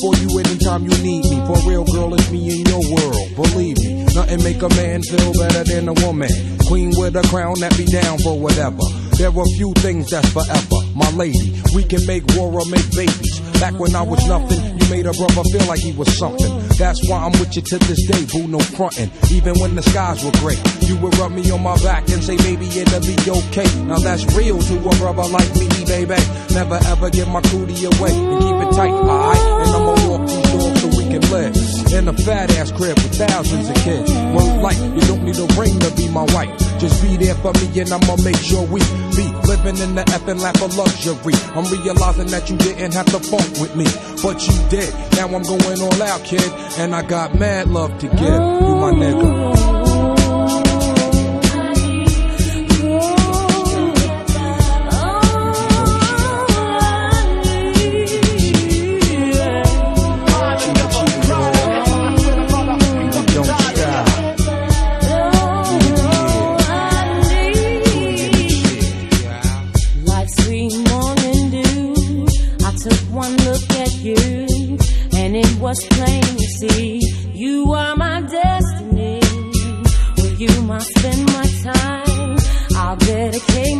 For you anytime you need me. For real, girl, it's me in your world. Believe nothing make a man feel better than a woman. Queen with a crown that be down for whatever. There are few things that's forever. My lady, we can make war or make babies. Back when I was nothing, you made a brother feel like he was something. That's why I'm with you to this day, boo, no frontin'. Even when the skies were gray, you would rub me on my back and say, baby, it'll be okay. Now that's real to a brother like me, baby. Never ever give my cootie away and keep it tight, alright? And I'ma walk these doors a fat ass crib with thousands of kids. One light, you don't need a ring to be my wife. Just be there for me and I'ma make sure we be living in the effing lap of luxury. I'm realizing that you didn't have to fuck with me, but you did. Now I'm going all out, kid, and I got mad love to give. You my nigga. Morning dew, I took one look at you, and it was plain to see you are my destiny. With you, I spend my time. I'll dedicate